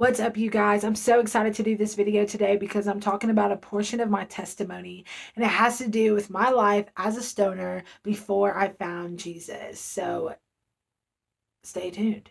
What's up, you guys? I'm so excited to do this video today because I'm talking about a portion of my testimony, and it has to do with my life as a stoner before I found Jesus. So stay tuned.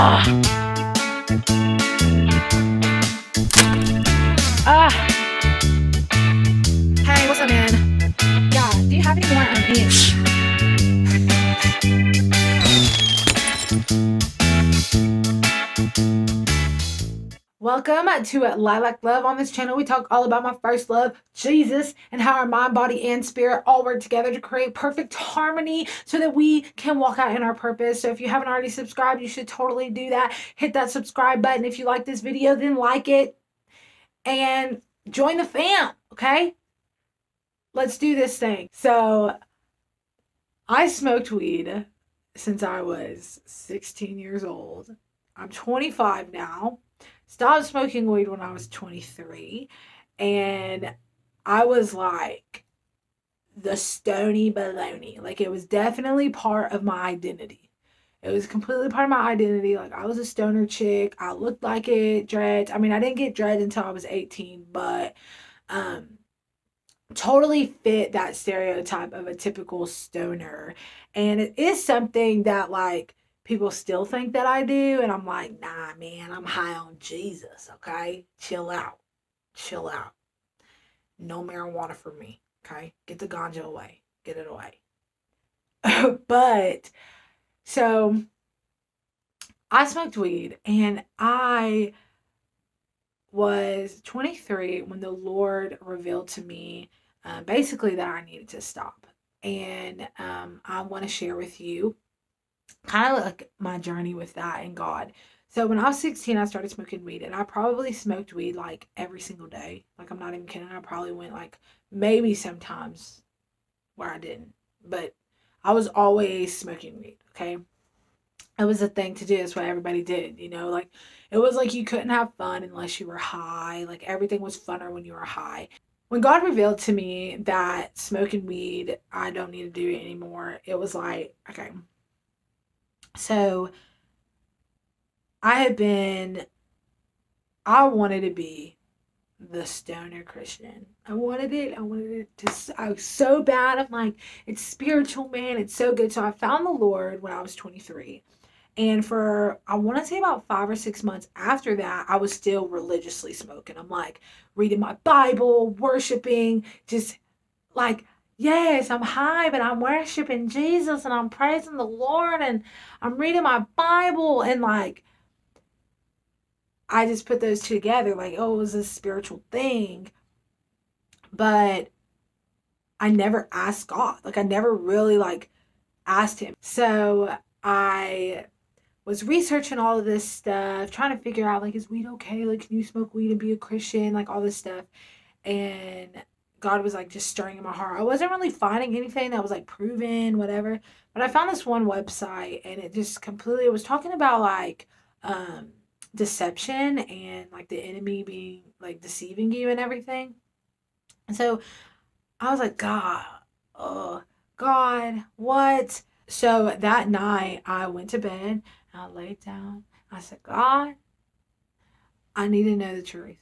Ah. Welcome to Lilac Love. On this channel, we talk all about my first love, Jesus, and how our mind, body, and spirit all work together to create perfect harmony so that we can walk out in our purpose. So if you haven't already subscribed, you should totally do that. Hit that subscribe button. If you like this video, then like it and join the fam, okay? Let's do this thing. So I smoked weed since I was 16 years old. I'm 25 now stopped smoking weed when I was 23. And I was like the stony baloney. Like it was definitely part of my identity. It was completely part of my identity. Like I was a stoner chick. I looked like it, dreads. I mean, I didn't get dreads until I was 18, but um totally fit that stereotype of a typical stoner. And it is something that like people still think that I do. And I'm like, nah, man, I'm high on Jesus, okay? Chill out. Chill out. No marijuana for me, okay? Get the ganja away. Get it away. but, so, I smoked weed and I was 23 when the Lord revealed to me uh, basically that I needed to stop. And um, I want to share with you kind of like my journey with that and God. So when I was 16, I started smoking weed, and I probably smoked weed like every single day. Like I'm not even kidding. I probably went like maybe sometimes where I didn't, but I was always smoking weed. Okay, it was a thing to do. That's what everybody did. You know, like it was like you couldn't have fun unless you were high. Like everything was funner when you were high. When God revealed to me that smoking weed, I don't need to do it anymore. It was like, okay, so I had been, I wanted to be the stoner Christian. I wanted it. I wanted it to, I was so bad. I'm like, it's spiritual, man. It's so good. So I found the Lord when I was 23. And for, I want to say about five or six months after that, I was still religiously smoking. I'm like reading my Bible, worshiping, just like yes, I'm high, but I'm worshiping Jesus and I'm praising the Lord and I'm reading my Bible and like I just put those two together like, oh, it was a spiritual thing. But I never asked God. Like I never really like asked him. So I was researching all of this stuff, trying to figure out like is weed okay? Like can you smoke weed and be a Christian? Like all this stuff. And God was like just stirring in my heart. I wasn't really finding anything that was like proven, whatever. But I found this one website and it just completely it was talking about like um deception and like the enemy being like deceiving you and everything. And so I was like, God, oh God, what? So that night I went to bed and I laid down. I said, God, I need to know the truth.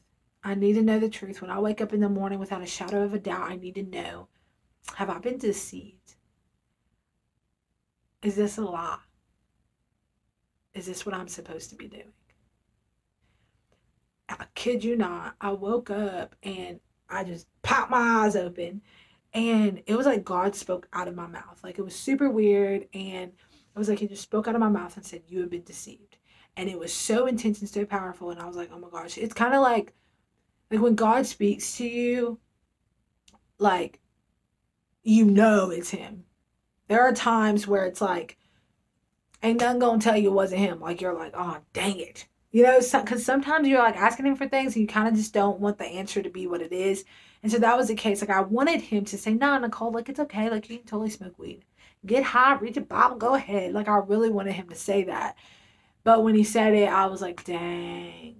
I need to know the truth. When I wake up in the morning without a shadow of a doubt, I need to know have I been deceived? Is this a lie? Is this what I'm supposed to be doing? I kid you not, I woke up and I just popped my eyes open and it was like God spoke out of my mouth. Like it was super weird and it was like he just spoke out of my mouth and said, You have been deceived. and it was so intense and so powerful and i was like oh my gosh it's kind of like like when god speaks to you like you know it's him. There are times where it's like ain't nothing gonna tell you it wasn't him. Like you're like oh dang it. You know because sometimes you're like asking him for things and you kind of just don't want the answer to be what it is. And so that was the case. Like i wanted him to say no nicole like it's okay. Like you can totally smoke weed. Get high read your bible go ahead. Like i really wanted him to say that. But when he said it, I was like, dang.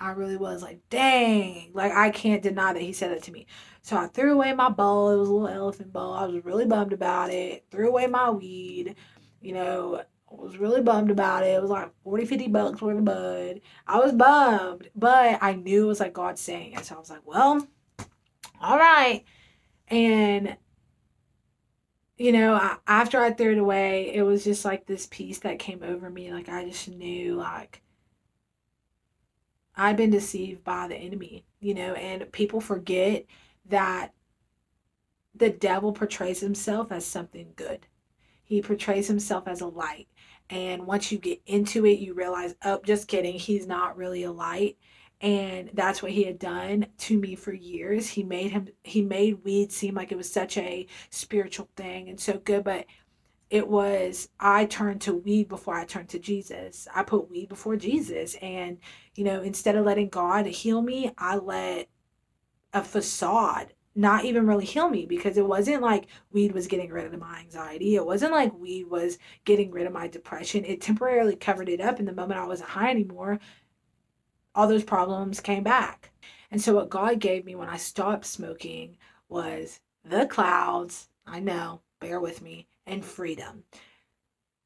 I really was like, dang. Like, I can't deny that he said that to me. So I threw away my bowl. It was a little elephant bowl. I was really bummed about it. Threw away my weed. You know, I was really bummed about it. It was like 40, 50 bucks worth of bud. I was bummed, but I knew it was like God saying it. So I was like, well, all right. And you know, I, after I threw it away, it was just like this peace that came over me. Like I just knew, like I'd been deceived by the enemy, you know, and people forget that the devil portrays himself as something good. He portrays himself as a light. And once you get into it, you realize, oh, just kidding, he's not really a light and that's what he had done to me for years he made him he made weed seem like it was such a spiritual thing and so good but it was i turned to weed before i turned to jesus i put weed before jesus and you know instead of letting god heal me i let a facade not even really heal me because it wasn't like weed was getting rid of my anxiety. It wasn't like weed was getting rid of my depression. It temporarily covered it up. And the moment I wasn't high anymore, all those problems came back. And so, what God gave me when I stopped smoking was the clouds. I know, bear with me, and freedom.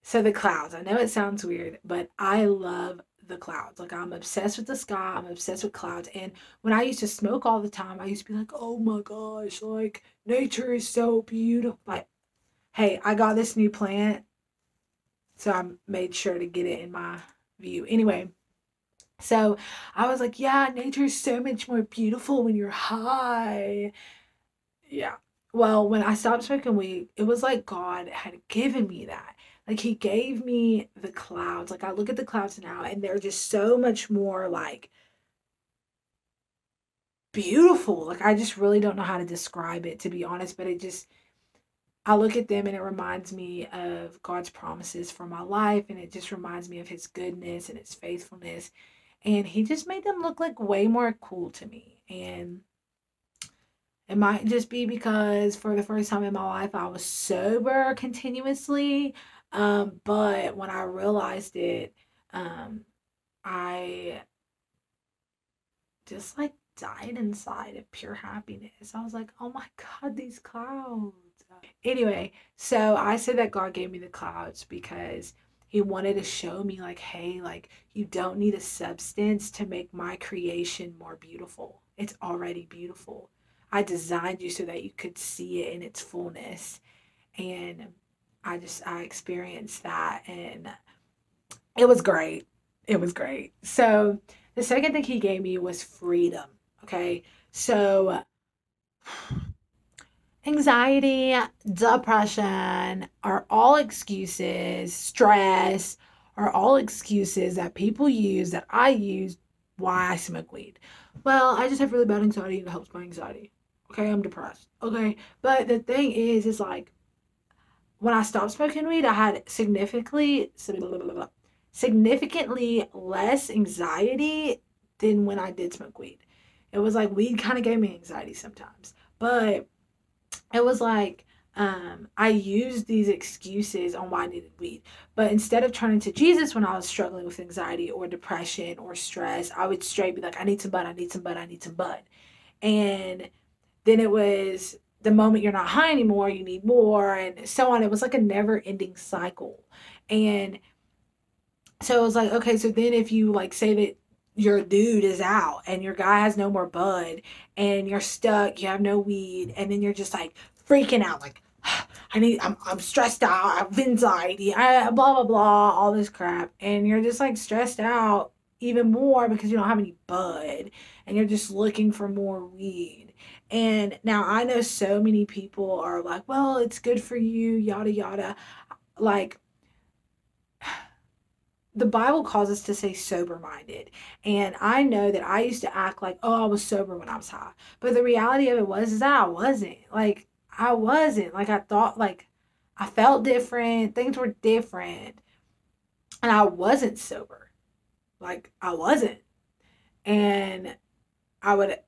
So, the clouds, I know it sounds weird, but I love the clouds. Like, I'm obsessed with the sky, I'm obsessed with clouds. And when I used to smoke all the time, I used to be like, oh my gosh, like, nature is so beautiful. Like, hey, I got this new plant, so I made sure to get it in my view. Anyway, so I was like, yeah, nature is so much more beautiful when you're high. Yeah. Well, when I stopped smoking weed, it was like God had given me that. Like he gave me the clouds. Like I look at the clouds now and they're just so much more like beautiful. Like I just really don't know how to describe it to be honest, but it just I look at them and it reminds me of God's promises for my life and it just reminds me of his goodness and his faithfulness and he just made them look like way more cool to me and it might just be because for the first time in my life I was sober continuously um, but when I realized it um, I just like died inside of pure happiness. I was like, oh my God, these clouds. Anyway, so I said that God gave me the clouds because he wanted to show me like hey like you don't need a substance to make my creation more beautiful it's already beautiful i designed you so that you could see it in its fullness. And i just i experienced that and it was great. It was great. So the second thing he gave me was freedom okay? So anxiety, depression are all excuses, stress are all excuses that people use that I use why I smoke weed. Well, I just have really bad anxiety and it helps my anxiety. Okay, I'm depressed. Okay, but the thing is, is like when I stopped smoking weed, I had significantly significantly less anxiety than when I did smoke weed. It was like weed kind of gave me anxiety sometimes, but it was like um, I used these excuses on why I needed weed. But instead of turning to Jesus when I was struggling with anxiety or depression or stress, I would straight be like, I need some bud, I need some bud, I need some bud. And then it was the moment you're not high anymore, you need more, and so on. It was like a never ending cycle. And so it was like, okay, so then if you like say that your dude is out and your guy has no more bud and you're stuck, you have no weed, and then you're just like freaking out, like, I need, I'm, I'm stressed out, I have anxiety, I, blah, blah, blah, all this crap. And you're just like stressed out even more because you don't have any bud and you're just looking for more weed. And now I know so many people are like, well, it's good for you, yada, yada. Like, the Bible calls us to say sober minded. And I know that I used to act like, oh, I was sober when I was high. But the reality of it was is that I wasn't. Like, I wasn't. Like, I thought, like, I felt different. Things were different. And I wasn't sober. Like, I wasn't. And I would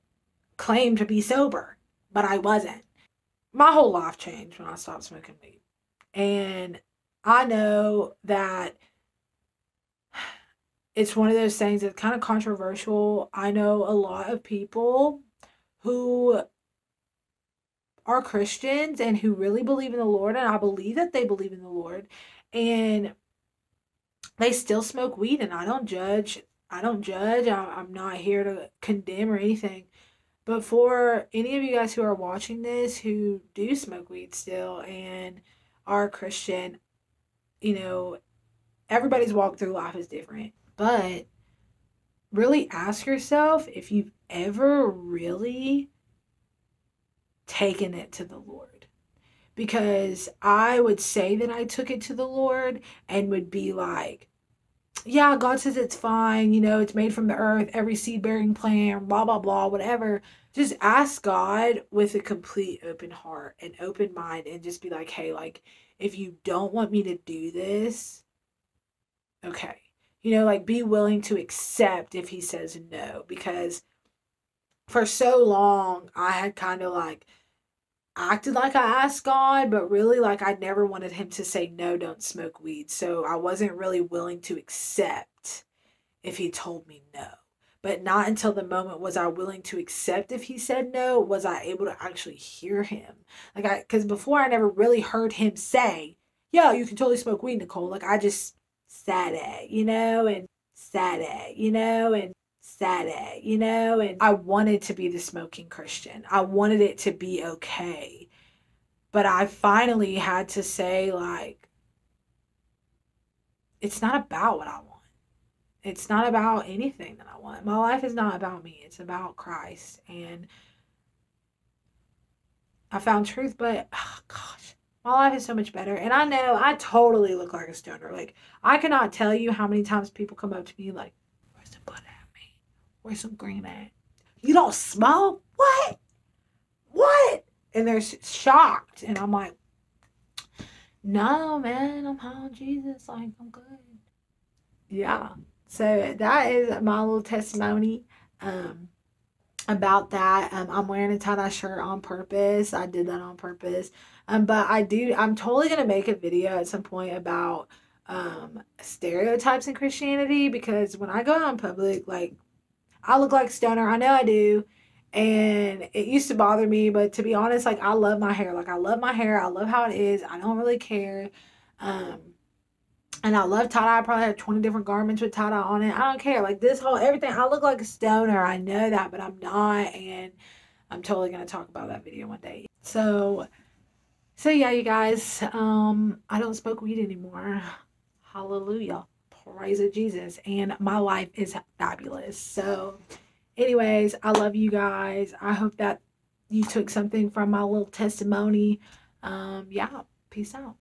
claim to be sober, but I wasn't. My whole life changed when I stopped smoking weed. And I know that it's one of those things that's kind of controversial. I know a lot of people who are Christians and who really believe in the Lord, and I believe that they believe in the Lord, and they still smoke weed, and I don't judge. I don't judge. I, am not here to condemn or anything. But for any of you guys who are watching this who do smoke weed still and are Christian, you know, everybody's walk through life is different. But really ask yourself if you've ever really taken it to the Lord. Because I would say that I took it to the Lord and would be like, yeah, God says it's fine, you know, it's made from the earth, every seed bearing plant, blah, blah, blah, whatever. Just ask God with a complete open heart and open mind and just be like, hey, like, if you don't want me to do this, okay you know, like be willing to accept if he says no. Because for so long, I had kind of like acted like I asked God, but really like I never wanted him to say, no, don't smoke weed. So I wasn't really willing to accept if he told me no. But not until the moment was I willing to accept if he said no, was I able to actually hear him. Like I, because before I never really heard him say, yo, you can totally smoke weed, Nicole. Like I just sad, you know, and sad, you know, and sad, you know, and I wanted to be the smoking Christian. I wanted it to be okay. But I finally had to say, like, it's not about what I want. It's not about anything that I want. My life is not about me, it's about Christ. And I found truth, but oh, gosh, my life is so much better. And I know I totally look like a stoner. Like, I cannot tell you how many times people come up to me like, where's the butt at me? Where's some green at? You don't smoke? What? What? And they're shocked. And I'm like, no, man, I'm high on Jesus. Like, I'm good. Yeah. So that is my little testimony. Um, about that. Um, I'm wearing a tie-dye shirt on purpose. I did that on purpose. Um, but I do, I'm totally going to make a video at some point about um, stereotypes in Christianity because when I go out in public, like, I look like stoner. I know I do. And it used to bother me, but to be honest, like, I love my hair. Like, I love my hair. I love how it is. I don't really care. Um, and I love tie dye. I probably have 20 different garments with tie dye on it. I don't care. Like this whole everything, I look like a stoner. I know that, but I'm not. And I'm totally going to talk about that video one day. So, so yeah, you guys, um, I don't smoke weed anymore. Hallelujah. Praise of Jesus. And my life is fabulous. So, anyways, I love you guys. I hope that you took something from my little testimony. Um, yeah, peace out.